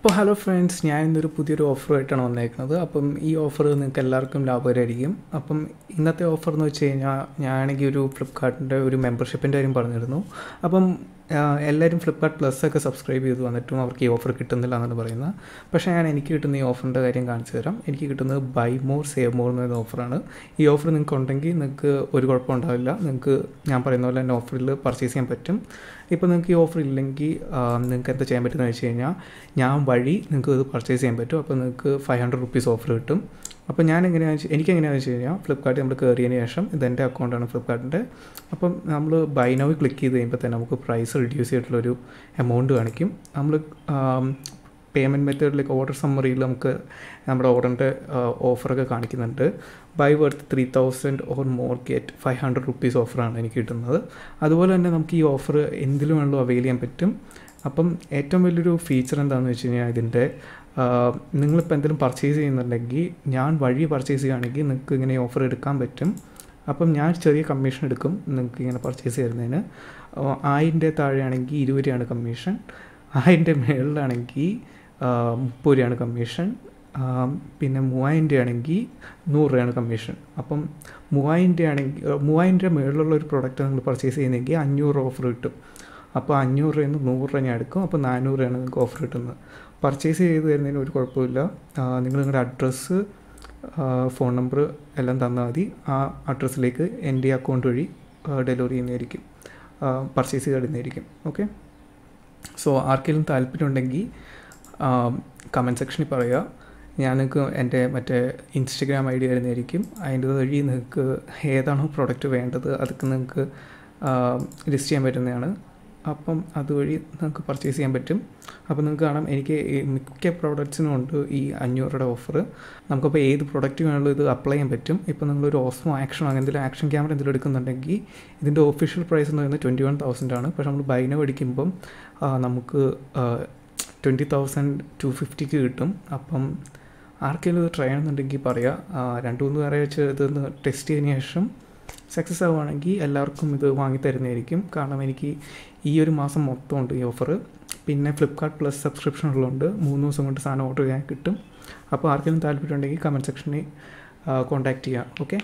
അപ്പോൾ hello friends ഞാൻ ഇന്നൊരു പുതിയൊരു ഓഫറുമായിട്ടാണ് വന്നേക്കുന്നത്. അപ്പം ഈ ഓഫർ നിങ്ങൾക്ക് എല്ലാവർക്കും ലാഭകരമായിരിക്കും. അപ്പം ഇന്നത്തെ ഓഫർ എന്ന് വെച്ച് കഴിഞ്ഞാൽ ഞാനാണെങ്കിൽ ഒരു ഫ്ലിപ്കാർട്ടിന്റെ ഒരു മെമ്പർഷിപ്പിന്റെ കാര്യം പറഞ്ഞിരുന്നു. അപ്പം എല്ലാവരും ഫ്ലിപ്കാർട്ട് പ്ലസ് ഒക്കെ സബ്സ്ക്രൈബ് ചെയ്ത്. വന്നിട്ടും അവർക്ക് ഈ ഓഫർ കിട്ടുന്നില്ല എന്നാണ് പറയുന്നത്. പക്ഷേ ഞാൻ എനിക്ക് കിട്ടുന്ന ഈ ഓഫറിന്റെ കാര്യം കാണിച്ചു തരാം. എനിക്ക് കിട്ടുന്നത് ബൈ മോർ സേവ് മോർ എന്ന ഓഫറാണ് ഈ ഓഫർ നിങ്ങൾക്ക് ഉണ്ടെങ്കിൽ നിങ്ങൾക്ക് ഒരു കുഴപ്പം ഉണ്ടാവില്ല. നിങ്ങൾക്ക് ഞാൻ പറയുന്ന പോലെ തന്നെ ഓഫറിൽ പർച്ചേസ് ചെയ്യാൻ പറ്റും. ഇപ്പോൾ നിങ്ങൾക്ക് ഈ ഓഫർ ഇല്ലെങ്കിൽ നിങ്ങൾക്ക് എന്താ ചെയ്യാൻ പറ്റുന്നത് വെച്ച് കഴിഞ്ഞാൽ ഞാൻ വഴി നിങ്ങൾക്ക് ഇത് പർച്ചേസ് ചെയ്യാൻ പറ്റും. അപ്പോൾ നിങ്ങൾക്ക് ഫൈവ് ഹൺഡ്രഡ് റുപ്പീസ് ഓഫർ കിട്ടും. അപ്പോൾ ഞാൻ എങ്ങനെയാണെന്ന് വെച്ചാൽ എനിക്ക് എങ്ങനെയാണെന്ന് വെച്ച് കഴിഞ്ഞാൽ ഫ്ലിപ്കാർട്ട് നമ്മൾ കയറിയതിന് ശേഷം ഇതെന്റെ അക്കൗണ്ടാണ് ഫ്ലിപ്കാർട്ടിന്റെ. അപ്പം നമ്മൾ ബൈ നൗ ക്ലിക്ക് ചെയ്ത് കഴിയുമ്പോൾ തന്നെ നമുക്ക് പ്രൈസ് റിഡ്യൂസ് ചെയ്തിട്ടുള്ളൊരു എമൗണ്ട് കാണിക്കും. നമ്മൾ പേയ്മെന്റ് മെത്തേഡിലേക്ക് ഓർഡർ സമ്മറിയിൽ നമുക്ക് നമ്മുടെ ഓർഡറിന്റെ ഓഫറൊക്കെ കാണിക്കുന്നുണ്ട്. Buy worth three thousand or more get five hundred rupees ഓഫറാണ് എനിക്ക് കിട്ടുന്നത്. അതുപോലെ തന്നെ നമുക്ക് ഈ ഓഫർ എന്തിലും വേണമെങ്കിലും അവൈൽ ചെയ്യാൻ പറ്റും. അപ്പം ഏറ്റവും വലിയൊരു ഫീച്ചർ എന്താണെന്ന് വെച്ച് കഴിഞ്ഞാൽ ഇതിന്റെ നിങ്ങളിപ്പോൾ എന്തെങ്കിലും പർച്ചേസ് ചെയ്യുന്നുണ്ടെങ്കിൽ ഞാൻ വഴി പർച്ചേസ് ചെയ്യുകയാണെങ്കിൽ നിങ്ങൾക്ക് ഇങ്ങനെ ഓഫർ എടുക്കാൻ പറ്റും. അപ്പം ഞാൻ ചെറിയ കമ്മീഷൻ എടുക്കും നിങ്ങൾക്ക് ഇങ്ങനെ പർച്ചേസ് ചെയ്യുന്നതിന് ആയിന്റെ താഴെയാണെങ്കിൽ ഇരുപത് രൂപയാണ് കമ്മീഷൻ ആയിന്റെ മുകളിലാണെങ്കിൽ മുപ്പത് രൂപയാണ് കമ്മീഷൻ പിന്നെ മൂവായിരം രൂപയാണെങ്കിൽ നൂറ് രൂപയാണ് കമ്മീഷൻ അപ്പം മൂവായിരം രൂപയാണെങ്കിൽ മൂവായിരം രൂപ മുകളിലുള്ള ഒരു പ്രോഡക്റ്റ് നിങ്ങൾ പർച്ചേസ് ചെയ്യുന്നെങ്കിൽ അഞ്ഞൂറ് ഓഫർ കിട്ടും. അപ്പോൾ അഞ്ഞൂറ് രൂപയിൽ നിന്ന് നൂറ് രൂപ ഞാൻ എടുക്കും. അപ്പോൾ നാനൂറ് രൂപയാണ് നിങ്ങൾക്ക് ഓഫർ കിട്ടുന്നത്. പർച്ചേസ് ചെയ്ത് തരുന്നതിന് ഒരു കുഴപ്പമില്ല. നിങ്ങൾ നിങ്ങളുടെ അഡ്രസ്സ് ഫോൺ നമ്പർ എല്ലാം തന്നാൽ മതി. ആ അഡ്രസ്സിലേക്ക് എന്റെ അക്കൗണ്ട് വഴി ഡെലിവറി ചെയ്യുന്നതായിരിക്കും. പർച്ചേസ് ചെയ്ത് തരുന്നതായിരിക്കും. ഓക്കെ സോ ആർക്കെങ്കിലും താല്പര്യമുണ്ടെങ്കിൽ കമന്റ് സെക്ഷനിൽ പറയുക. ഞാൻ നിങ്ങൾക്ക് എന്റെ മറ്റേ ഇൻസ്റ്റഗ്രാം ഐ ഡി വരുന്നതായിരിക്കും അതിന്റെ വഴി നിങ്ങൾക്ക് ഏതാണോ പ്രോഡക്റ്റ് വേണ്ടത് അതൊക്കെ നിങ്ങൾക്ക് ലിസ്റ്റ് ചെയ്യാൻ പറ്റുന്നതാണ്. അപ്പം അതുവഴി നമുക്ക് പർച്ചേസ് ചെയ്യാൻ പറ്റും. അപ്പോൾ നിങ്ങൾക്ക് കാണാം എനിക്ക് മിക്ക പ്രോഡക്റ്റ്സിനും ഉണ്ട് ഈ അഞ്ഞൂറുടെ ഓഫർ നമുക്കപ്പോൾ ഏത് പ്രോഡക്റ്റ് വേണമെങ്കിലും ഇത് അപ്ലൈ ചെയ്യാൻ പറ്റും. ഇപ്പോൾ നിങ്ങളൊരു ഓസ്മോ ആക്ഷനോ അങ്ങനെ എന്തെങ്കിലും ആക്ഷൻ ക്യാമറ എന്തെങ്കിലും എടുക്കുന്നുണ്ടെങ്കിൽ ഇതിന്റെ ഒഫീഷ്യൽ പ്രൈസ് എന്ന് പറയുന്നത് ട്വന്റി വൺ തൗസൻഡ് ആണ്. പക്ഷേ നമ്മൾ ബൈന മേടിക്കുമ്പം നമുക്ക് ട്വന്റി തൗസൻഡ് ടു ഫിഫ്റ്റിക്ക് കിട്ടും. അപ്പം ആർക്കെങ്കിലും ഇത് ട്രൈ ചെയ്യണമെന്നുണ്ടെങ്കിൽ പറയാം. രണ്ട് മൂന്ന് പേരെ വെച്ച് ഇതൊന്ന് ടെസ്റ്റ് ചെയ്തതിന് ശേഷം സക്സസ് ആവുകയാണെങ്കിൽ എല്ലാവർക്കും ഇത് വാങ്ങി തരുന്നതായിരിക്കും കാരണം എനിക്ക് ഈ ഒരു മാസം മൊത്തം ഉണ്ട് ഈ ഓഫർ പിന്നെ ഫ്ലിപ്കാർട്ട് പ്ലസ് സബ്സ്ക്രിപ്ഷൻ ഉള്ളതുകൊണ്ട് മൂന്ന് ദിവസം കൊണ്ട് സാധനം ഓർഡർ ചെയ്യാൻ കിട്ടും. അപ്പോൾ ആർക്കെങ്കിലും താല്പര്യം ഉണ്ടെങ്കിൽ കമന്റ് സെക്ഷനിൽ കോൺടാക്റ്റ് ചെയ്യുക ഓക്കെ